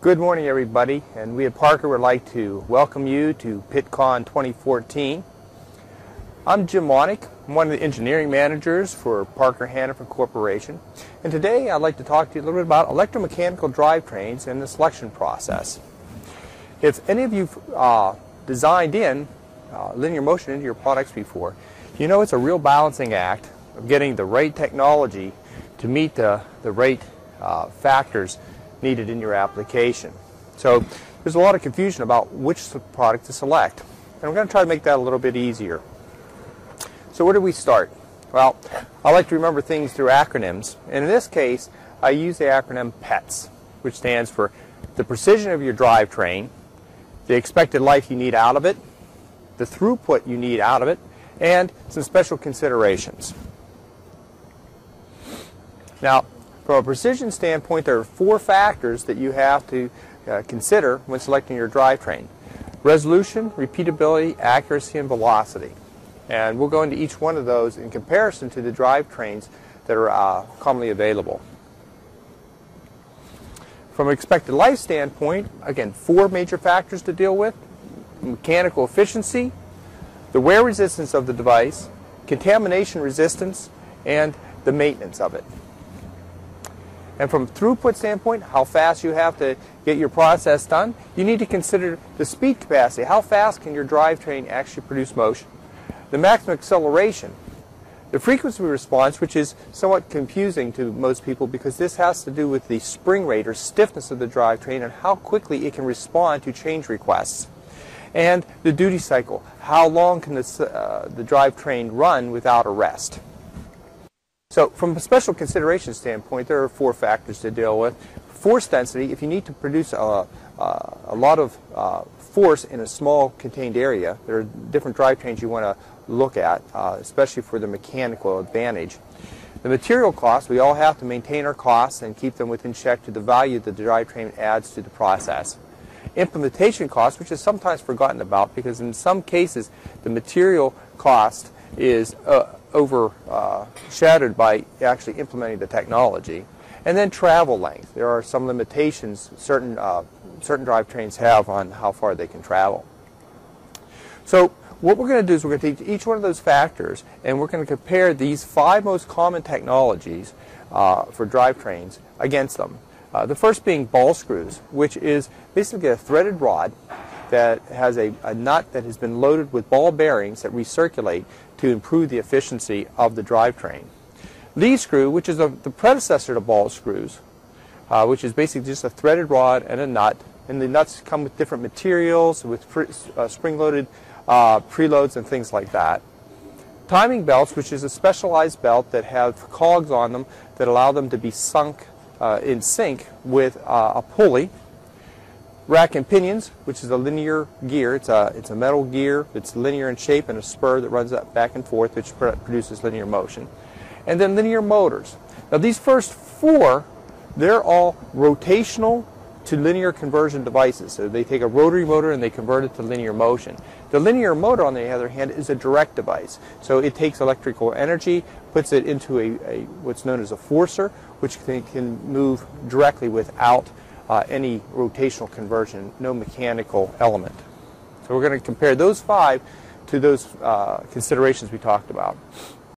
Good morning, everybody, and we at Parker would like to welcome you to Pittcon 2014. I'm Jim Monick. I'm one of the engineering managers for Parker Hannifin Corporation, and today I'd like to talk to you a little bit about electromechanical drivetrains and the selection process. If any of you uh, designed in uh, linear motion into your products before, you know it's a real balancing act of getting the right technology to meet the, the right uh, factors needed in your application. So there's a lot of confusion about which product to select. And I'm going to try to make that a little bit easier. So where do we start? Well, I like to remember things through acronyms. And in this case, I use the acronym PETS, which stands for the precision of your drivetrain, the expected life you need out of it, the throughput you need out of it, and some special considerations. Now, from a precision standpoint, there are four factors that you have to uh, consider when selecting your drivetrain. Resolution, repeatability, accuracy, and velocity. And we'll go into each one of those in comparison to the drivetrains that are uh, commonly available. From an expected life standpoint, again, four major factors to deal with. Mechanical efficiency, the wear resistance of the device, contamination resistance, and the maintenance of it. And from throughput standpoint, how fast you have to get your process done, you need to consider the speed capacity. How fast can your drivetrain actually produce motion? The maximum acceleration. The frequency response, which is somewhat confusing to most people because this has to do with the spring rate or stiffness of the drivetrain and how quickly it can respond to change requests. And the duty cycle. How long can this, uh, the drivetrain run without arrest? So from a special consideration standpoint, there are four factors to deal with. Force density, if you need to produce a, a, a lot of uh, force in a small contained area, there are different drivetrains you want to look at, uh, especially for the mechanical advantage. The material costs, we all have to maintain our costs and keep them within check to the value that the drivetrain adds to the process. Implementation costs, which is sometimes forgotten about because in some cases the material cost is uh, overshadowed by actually implementing the technology. And then travel length. There are some limitations certain, uh, certain drivetrains have on how far they can travel. So what we're going to do is we're going to take each one of those factors and we're going to compare these five most common technologies uh, for drivetrains against them. Uh, the first being ball screws, which is basically a threaded rod that has a, a, nut that has been loaded with ball bearings that recirculate to improve the efficiency of the drivetrain. Lead screw, which is a, the predecessor to ball screws, uh, which is basically just a threaded rod and a nut. And the nuts come with different materials, with uh, spring-loaded uh, preloads and things like that. Timing belts, which is a specialized belt that have cogs on them that allow them to be sunk uh, in sync with uh, a pulley Rack and pinions, which is a linear gear. It's a, it's a metal gear. It's linear in shape and a spur that runs up back and forth, which produces linear motion. And then linear motors. Now these first four, they're all rotational to linear conversion devices. So they take a rotary motor and they convert it to linear motion. The linear motor, on the other hand, is a direct device. So it takes electrical energy, puts it into a, a what's known as a forcer, which can, can move directly without uh, any rotational conversion, no mechanical element. So we're going to compare those five to those uh, considerations we talked about.